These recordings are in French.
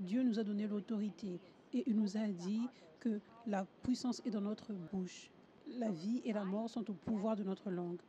Dieu nous a donné l'autorité et il nous a dit que la puissance est dans notre bouche. La vie et la mort sont au pouvoir de notre langue.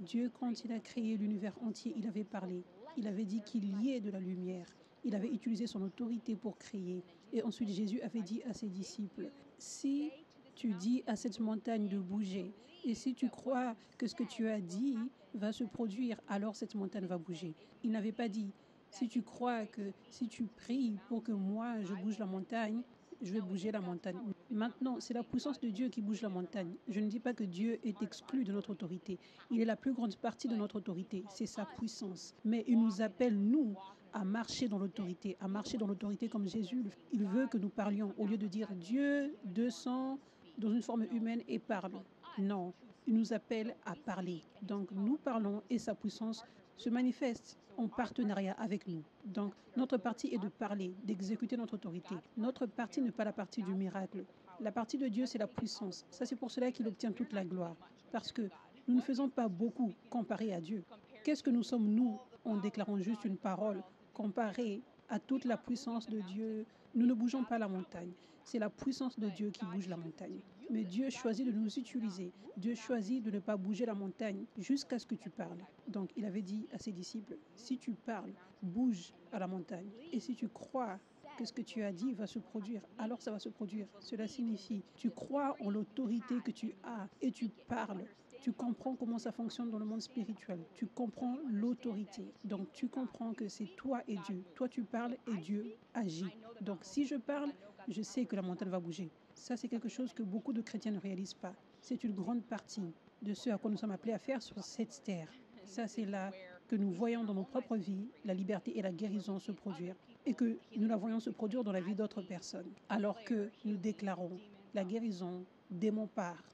Dieu, quand il a créé l'univers entier, il avait parlé. Il avait dit qu'il y ait de la lumière. Il avait utilisé son autorité pour créer. Et ensuite, Jésus avait dit à ses disciples, si tu dis à cette montagne de bouger, et si tu crois que ce que tu as dit va se produire, alors cette montagne va bouger. Il n'avait pas dit, si tu crois que si tu pries pour que moi je bouge la montagne, je vais bouger la montagne. Maintenant, c'est la puissance de Dieu qui bouge la montagne. Je ne dis pas que Dieu est exclu de notre autorité. Il est la plus grande partie de notre autorité. C'est sa puissance. Mais il nous appelle, nous, à marcher dans l'autorité, à marcher dans l'autorité comme Jésus. Il veut que nous parlions au lieu de dire Dieu descend dans une forme humaine et parle. Non, il nous appelle à parler. Donc nous parlons et sa puissance se manifeste en partenariat avec nous. Donc notre partie est de parler, d'exécuter notre autorité. Notre partie n'est pas la partie du miracle. La partie de Dieu, c'est la puissance. Ça, c'est pour cela qu'il obtient toute la gloire. Parce que nous ne faisons pas beaucoup comparé à Dieu. Qu'est-ce que nous sommes, nous, en déclarant juste une parole comparé à toute la puissance de Dieu, nous ne bougeons pas la montagne. C'est la puissance de Dieu qui bouge la montagne. Mais Dieu choisit de nous utiliser. Dieu choisit de ne pas bouger la montagne jusqu'à ce que tu parles. Donc il avait dit à ses disciples, si tu parles, bouge à la montagne. Et si tu crois que ce que tu as dit va se produire, alors ça va se produire. Cela signifie, tu crois en l'autorité que tu as et tu parles. Tu comprends comment ça fonctionne dans le monde spirituel. Tu comprends l'autorité. Donc tu comprends que c'est toi et Dieu. Toi tu parles et Dieu agit. Donc si je parle, je sais que la montagne va bouger. Ça c'est quelque chose que beaucoup de chrétiens ne réalisent pas. C'est une grande partie de ce à quoi nous sommes appelés à faire sur cette terre. Ça c'est là que nous voyons dans nos propres vies la liberté et la guérison se produire et que nous la voyons se produire dans la vie d'autres personnes. Alors que nous déclarons la guérison, démon part,